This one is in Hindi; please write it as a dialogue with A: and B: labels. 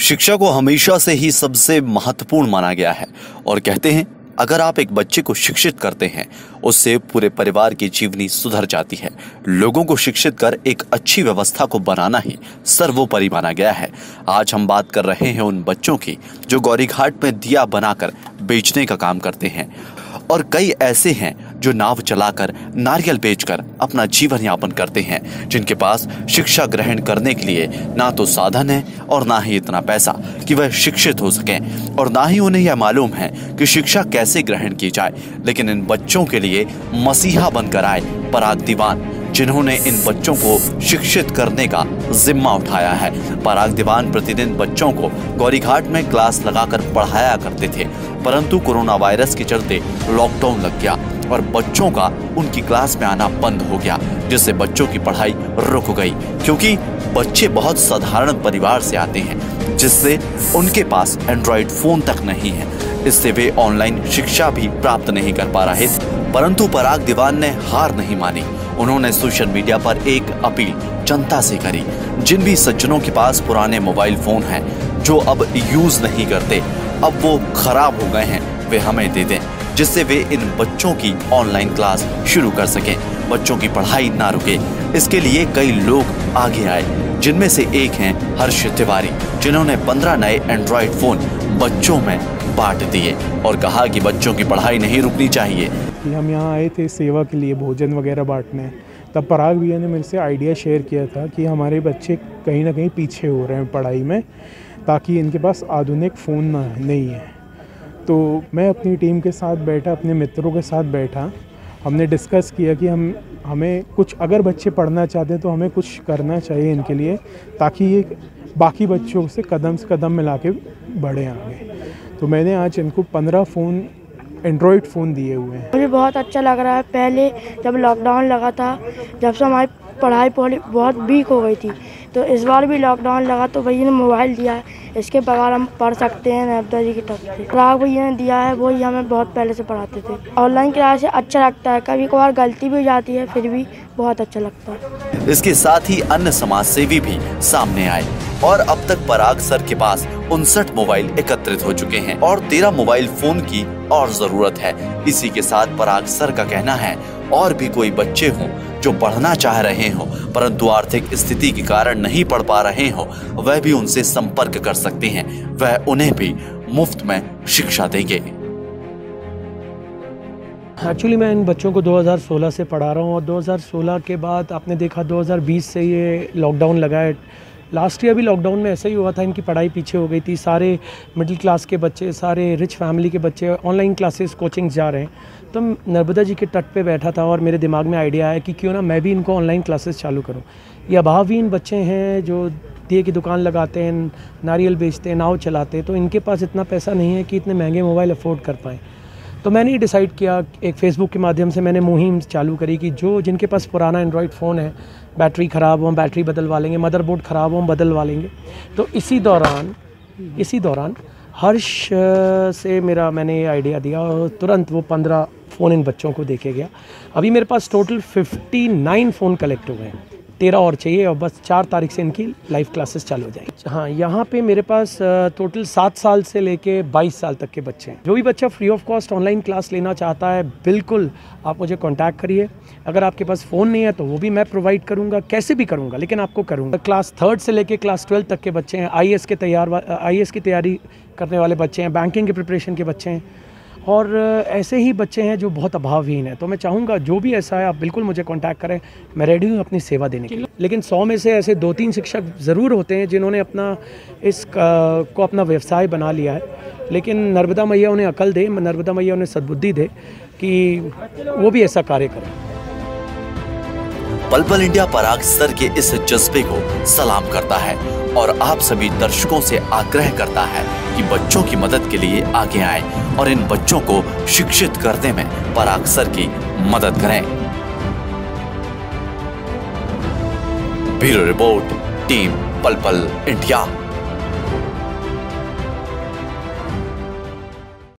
A: शिक्षा को हमेशा से ही सबसे महत्वपूर्ण माना गया है। और कहते हैं, अगर आप एक बच्चे को शिक्षित करते हैं, उससे पूरे परिवार की जीवनी सुधर जाती है। लोगों को शिक्षित कर एक अच्छी व्यवस्था को बनाना ही सर्वोपरि माना गया है। आज हम बात कर रहे हैं उन बच्चों की, जो गौरीघाट में दिया बनाकर बेचने का काम करते हैं। और कई ऐसे हैं जो नाव चलाकर, नारियल बेचकर अपना जीवन यापन करते हैं, जिनके पास शिक्षा ग्रहण करने के लिए ना तो साधन है और ना ही इतना पैसा कि वह शिक्षित हो सकें। और ना ही उन्हें यह मालूम है कि शिक्षा कैसे ग्रहण की जाए, लेकिन इन बच्चों के लिए मसीहा बनकर आए पराग दीवान। जिन्होंने इन बच्चों को शिक्षित करने का जिम्मा उठाया है। पराग दीवान प्रतिदिन बच्चों को गौरीघाट में क्लास लगाकर पढ़ाया करते थे, परंतु कोरोना वायरस के चलते लॉकडाउन लग गया और बच्चों का उनकी क्लास में आना बंद हो गया, जिससे बच्चों की पढ़ाई रुक गई। क्योंकि बच्चे बहुत साधारण परिवार से आते हैं, जिससे उनके पास एंड्रॉइड फ़ोन तक नहीं है। इससे वे ऑनलाइन शिक्षा भी प्राप्त नहीं कर पा रहे, परंतु पराग दीवान ने हार नहीं मानी। उन्होंने सोशल मीडिया पर एक अपील जनता से करी, जिन भी सज्जनों के पास पुराने मोबाइल फ़ोन हैं, जो अब यूज़ नहीं करते, अब वो खराब हो गए हैं, वे हमें दे दें, जिससे वे इन बच्चों की ऑनलाइन क्लास शुरू कर सकें। बच्चों की पढ़ाई ना रुके। इसके लिए कई लोग आगे आए, जिनमें से एक हैं हर्ष तिवारी, जिन्होंने 15 नए एंड्रॉइड फ़ोन बच्चों में बांट दिए और कहा कि बच्चों की पढ़ाई नहीं रुकनी चाहिए।
B: हम यहाँ आए थे सेवा के लिए, भोजन वगैरह बांटने। तब पराग भैया ने मेरे से आइडिया शेयर किया था कि हमारे बच्चे कहीं ना कहीं पीछे हो रहे हैं पढ़ाई में, ताकि इनके पास आधुनिक फ़ोन ना, नहीं है। तो मैं अपनी टीम के साथ बैठा, अपने मित्रों के साथ बैठा। हमने डिस्कस किया कि हम, हमें कुछ, अगर बच्चे पढ़ना चाहते हैं तो हमें कुछ करना चाहिए इनके लिए, ताकि ये बाकी बच्चों से कदम से कदम मिला के बढ़े आगे। तो मैंने आज इनको पंद्रह फ़ोन एंड्रॉयड फ़ोन दिए हुए हैं।
C: मुझे बहुत अच्छा लग रहा है। पहले जब लॉकडाउन लगा था, जब से हमारी पढ़ाई बहुत वीक हो गई थी तो इस बार भी लॉकडाउन लगा तो भैया ने मोबाइल दिया है। इसके बगैर हम पढ़ सकते हैं जी की तरफ़ से। राग भैया ने दिया है वही हमें बहुत पहले से पढ़ाते थे। ऑनलाइन क्लास अच्छा लगता है कभी कभार गलती भी हो जाती है, फिर भी बहुत अच्छा लगता है।
A: इसके साथ ही अन्य समाज सेवी भी सामने आए और अब तक पराग सर के पास उनसठ मोबाइल एकत्रित हो चुके हैं और तेरह मोबाइल फ़ोन की और ज़रूरत है। इसी के साथ पराग सर का कहना है, और भी कोई बच्चे हों जो पढ़ना चाह रहे हों, परंतु आर्थिक स्थिति के कारण नहीं पढ़ पा रहे हों, वह भी उनसे संपर्क कर सकते हैं। वह उन्हें भी मुफ़्त में शिक्षा देंगे।
D: एक्चुअली मैं इन बच्चों को 2016 से पढ़ा रहा हूँ और 2016 के बाद आपने देखा 2020 से ये लॉकडाउन लगा है लास्ट ईयर भी लॉकडाउन में ऐसा ही हुआ था, इनकी पढ़ाई पीछे हो गई थी। सारे मिडिल क्लास के बच्चे, सारे रिच फैमिली के बच्चे ऑनलाइन क्लासेस कोचिंग जा रहे हैं। तो नर्मदा जी के तट पे बैठा था और मेरे दिमाग में आइडिया आया कि क्यों ना मैं भी इनको ऑनलाइन क्लासेस चालू करूँ। ये अभावहीन बच्चे हैं जो दिए की दुकान लगाते हैं, नारियल बेचते हैं, नाव चलाते हैं तो इनके पास इतना पैसा नहीं है कि इतने महँगे मोबाइल अफोर्ड कर पाएँ। तो मैंने ये डिसाइड किया एक फ़ेसबुक के माध्यम से मैंने मुहिम चालू करी कि जो जिनके पास पुराना एंड्रॉयड फ़ोन है बैटरी ख़राब हो बैटरी बदलवा लेंगे मदरबोर्ड ख़राब हो बदलवा लेंगे। तो इसी दौरान इसी दौरान हर्ष से मेरा मैंने ये आइडिया दिया और तुरंत वो पंद्रह फ़ोन इन बच्चों को देखे गया। अभी मेरे पास total fifty nine phone collect हुए हैं। तेरह और चाहिए और बस चार तारीख से इनकी लाइव क्लासेस चालू हो जाएँगी। हाँ यहाँ पे मेरे पास टोटल सात साल से लेके बाईस साल तक के बच्चे हैं। जो भी बच्चा free of cost online class लेना चाहता है, बिल्कुल आप मुझे कॉन्टैक्ट करिए। अगर आपके पास फ़ोन नहीं है तो वो भी मैं प्रोवाइड करूँगा। कैसे भी करूँगा, लेकिन आपको करूँगा। क्लास थर्ड से लेके क्लास ट्वेल्थ तक के बच्चे हैं। आई के तैयार आई की तैयारी करने वाले बच्चे हैं। बैंकिंग के प्रिपरेशन के बच्चे हैं। और ऐसे ही बच्चे हैं जो बहुत अभावहीन हैं। तो मैं चाहूँगा जो भी ऐसा है, आप बिल्कुल मुझे कांटेक्ट करें। मैं रेडी हूँ अपनी सेवा देने के लिए। लेकिन सौ में से ऐसे दो तीन शिक्षक ज़रूर होते हैं जिन्होंने अपना इस को अपना व्यवसाय बना लिया है। लेकिन नर्मदा मैया उन्हें अकल दे, नर्मदा मैया उन्हें सदबुद्धि दे कि वो भी ऐसा कार्य करें।
A: पल पल इंडिया पराग सर के इस जज्बे को सलाम करता है और आप सभी दर्शकों से आग्रह करता है कि बच्चों की मदद के लिए आगे आए और इन बच्चों को शिक्षित करने में पराग सर की मदद करें। ब्यूरो रिपोर्ट, टीम पलपल पल इंडिया।